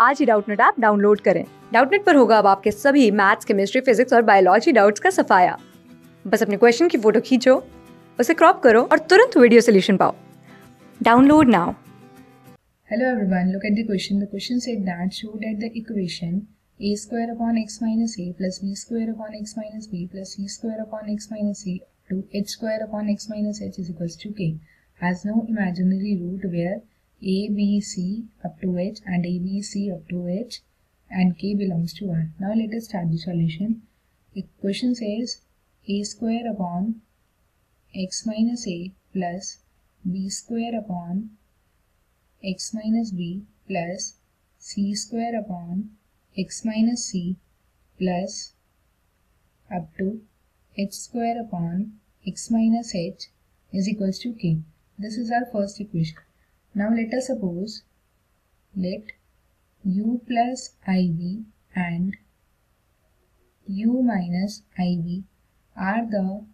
आज ही Doubtnut app download करें। डाउटनेट पर होगा अब आपके सभी मैथ्स, केमिस्ट्री, फिजिक्स और बायोलॉजी डाउट्स का सफाया। बस अपने क्वेश्चन की फ़ोटो खींचो, उसे क्रॉप करो और तुरंत वीडियो सोल्यूशन पाओ। Download now. Hello everyone look at the question the question said that show that the equation a square upon x minus a plus b square upon x minus b plus c square upon x minus a to h square upon x minus h is equals to k. Has no imaginary root where a, b, c up to h and a, b, c up to h and k belongs to R. Now let us start the solution. The question says a square upon x minus a plus b square upon x minus b plus c square upon x minus c plus up to h square upon x minus h is equals to k. This is our first equation. Now let us suppose let u plus iv and u minus iv are the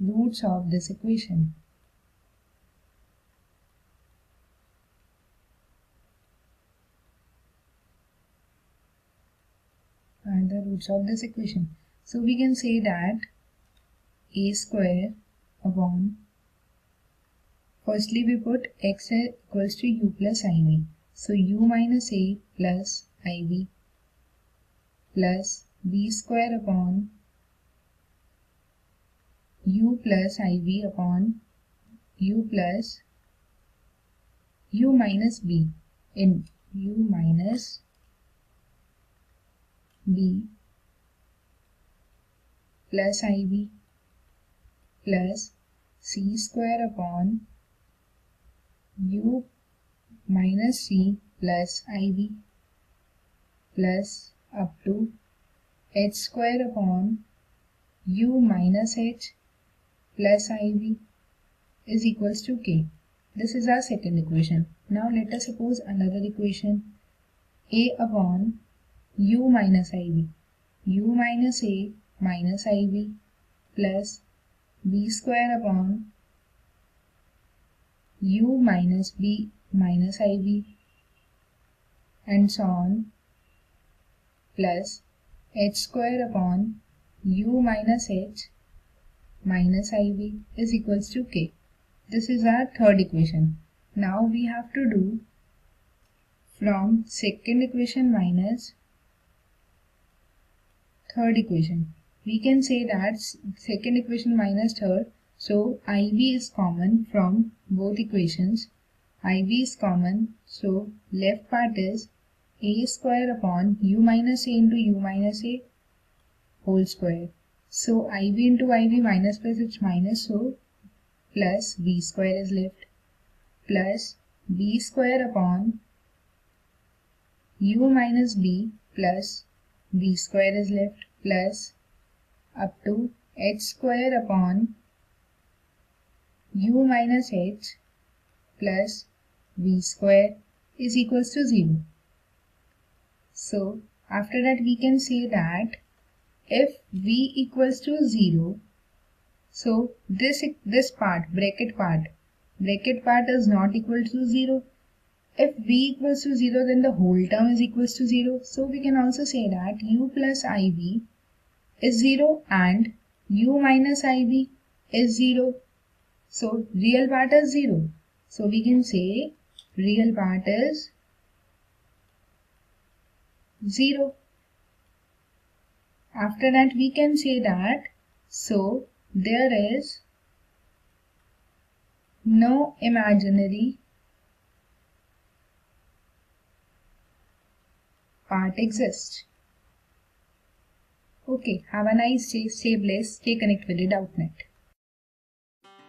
roots of this equation. and the roots of this equation. So we can say that a square upon firstly we put x equals to u plus iv. So u minus a plus iv plus b square upon u plus iv upon u plus u minus b in u minus b plus iv plus c square upon u minus c plus iv plus up to h square upon u minus h plus iv is equals to k. This is our second equation. Now let us suppose another equation a upon u minus iv u minus a minus iv plus b square upon u minus b minus iv and so on plus h square upon u minus h minus iv is equals to k. This is our third equation. Now we have to do from second equation minus third equation. We can say that second equation minus third. So IV is common from both equations. IV is common. So left part is a square upon u minus a into u minus a whole square. So IV into IV minus plus it's minus so plus b square is left plus b square upon u minus b plus b square is left plus up to h square upon u minus h plus v square is equals to 0. So after that we can say that if v equals to 0 so this this part bracket part bracket part is not equal to 0 if v equals to 0 then the whole term is equals to 0 so we can also say that u plus iv is 0 and u minus iv is 0 so real part is 0 so we can say real part is 0 after that we can say that so there is no imaginary part exists. Okay, have a nice day, stay blessed, stay connected with the Doubtnut.